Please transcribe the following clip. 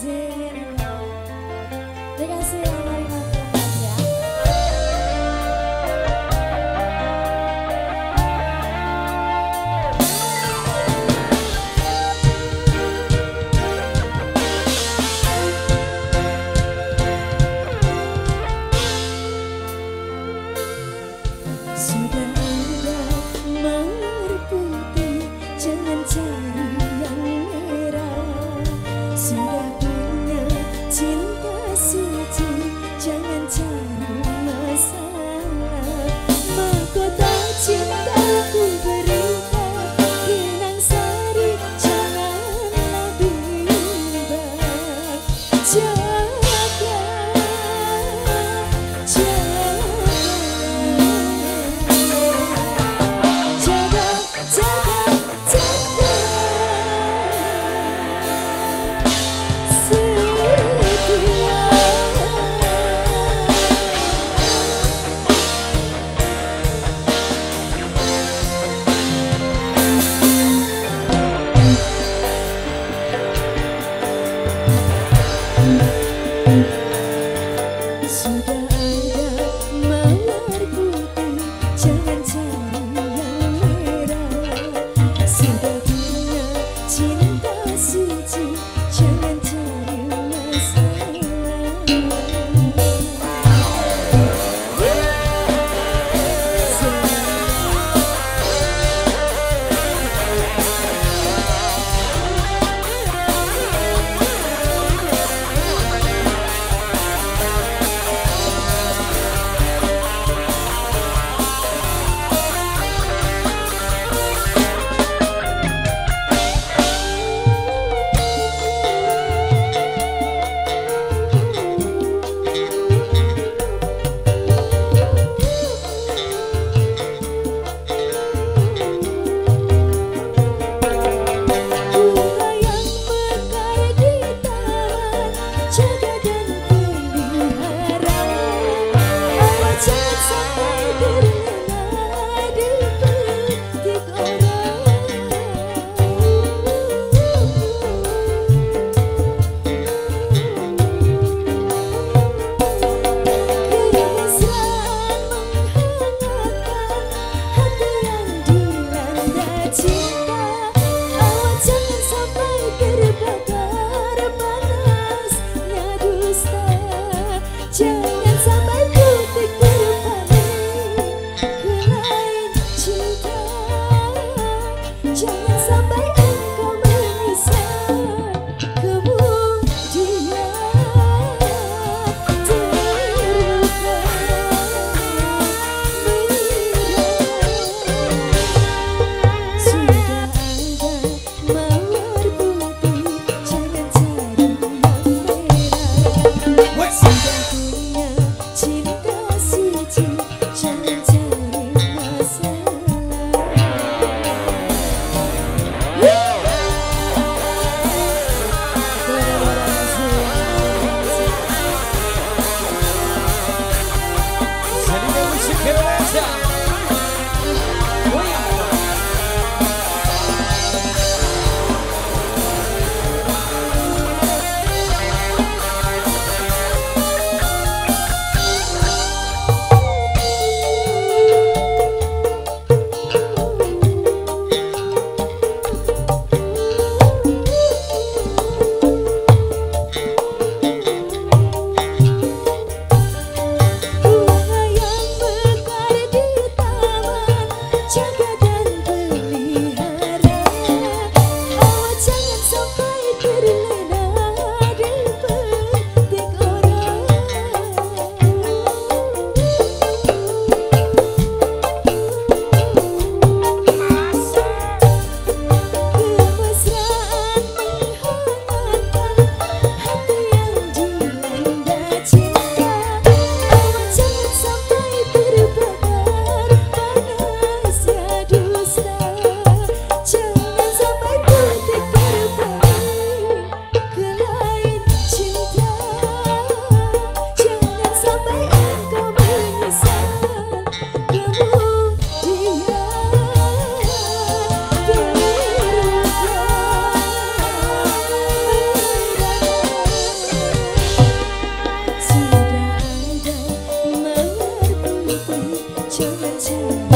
fazer together. to